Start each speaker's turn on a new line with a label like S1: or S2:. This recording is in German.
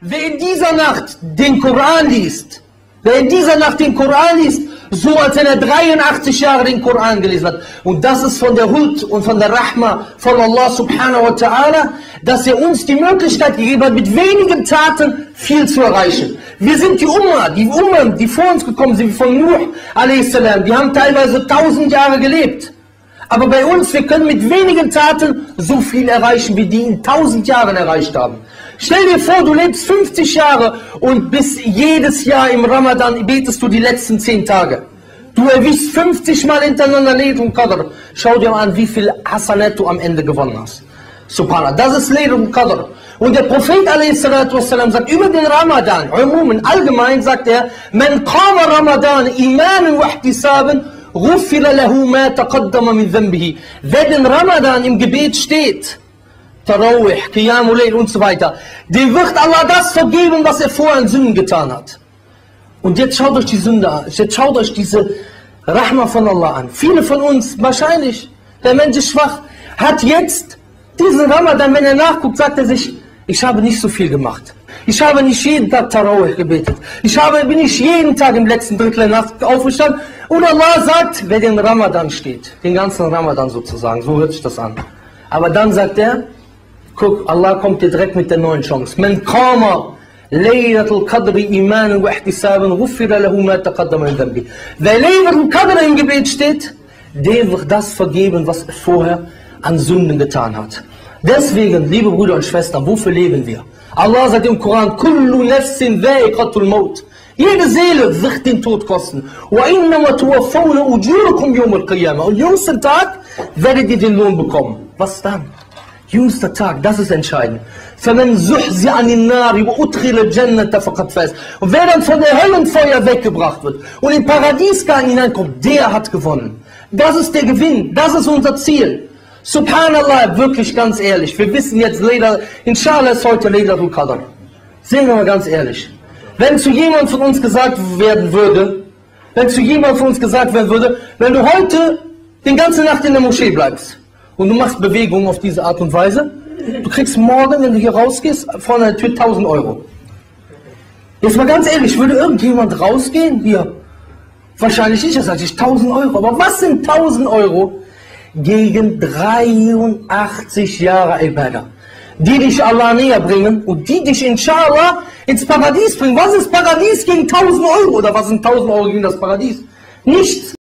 S1: Wer in dieser Nacht den Koran liest, wer in dieser Nacht den Koran liest, so als wenn er 83 Jahre den Koran gelesen hat. Und das ist von der Huld und von der Rahma von Allah subhanahu wa ta'ala, dass er uns die Möglichkeit gegeben hat, mit wenigen Taten viel zu erreichen. Wir sind die Umma, die Umma, die vor uns gekommen sind, von Nuh a.s., die haben teilweise tausend Jahre gelebt. Aber bei uns, wir können mit wenigen Taten so viel erreichen, wie die in tausend Jahren erreicht haben. Stell dir vor, du lebst 50 Jahre und bis jedes Jahr im Ramadan betest du die letzten 10 Tage. Du erwischst 50 Mal hintereinander Laylatul Qadr. Schau dir mal an, wie viel Hasanat du am Ende gewonnen hast. Subhanallah, das ist Laylatul Qadr. Und der Prophet a.s.w. sagt über den Ramadan, umumen, allgemein sagt er, Man qama Ramadan imanen wa ihtisaben, غفر له ما تقدم من ذنبه. Wer den Ramadan im Gebet steht, Tarawih, Qiyamul Layl und so weiter, dem wird Allah das vergeben, was er vorher an Sünden getan hat. Und jetzt schaut euch die Sünde an, jetzt schaut euch diese Rahma von Allah an. Viele von uns, wahrscheinlich, der Mensch ist schwach, hat jetzt diesen Ramadan, wenn er nachguckt, sagt er sich, ich habe nicht so viel gemacht. Ich habe nicht jeden Tag Tarawih gebetet. Ich habe, bin nicht jeden Tag im letzten Drittel der Nacht aufgestanden. Und Allah sagt, wer den Ramadan steht, den ganzen Ramadan sozusagen, so hört sich das an. Aber dann sagt er, guck, Allah kommt dir direkt mit der neuen Chance. Man qama Laylatul Qadri imanan wa ihtisaban ghufira lahu ma taqaddama min dhanbi. Wer Laylatul Qadr im Gebet steht, dem wird das vergeben, was er vorher an Sünden getan hat. Deswegen, liebe Brüder und Schwestern, wofür leben wir? Allah sagt im Koran, Kullu nafsin dha'iqatul maut. Jede Seele wird den Tod kosten. Und jüngsten Tag werdet ihr den Lohn bekommen. Was dann? Jüngster Tag, das ist entscheidend. Und wer dann von der Höllenfeuer weggebracht wird und in Paradiesgang hineinkommt, der hat gewonnen. Das ist der Gewinn, das ist unser Ziel. Subhanallah, wirklich ganz ehrlich, wir wissen jetzt, Leda, inshallah ist heute Laylatul Qadr. Sehen wir mal ganz ehrlich. Wenn zu jemand von uns gesagt werden würde, wenn zu jemand von uns gesagt werden würde, wenn du heute den ganze Nacht in der Moschee bleibst und du machst Bewegungen auf diese Art und Weise, du kriegst morgen, wenn du hier rausgehst, vor der Tür 1000 Euro. Jetzt mal ganz ehrlich, würde irgendjemand rausgehen? Hier. Wahrscheinlich nicht, das sage ich 1000 Euro. Aber was sind 1000 Euro gegen 83 Jahre Ibadah? Die dich Allah näher bringen und die dich inshallah ins Paradies bringen. Was ist Paradies gegen 1000 Euro? Oder was sind 1000 Euro gegen das Paradies? Nichts.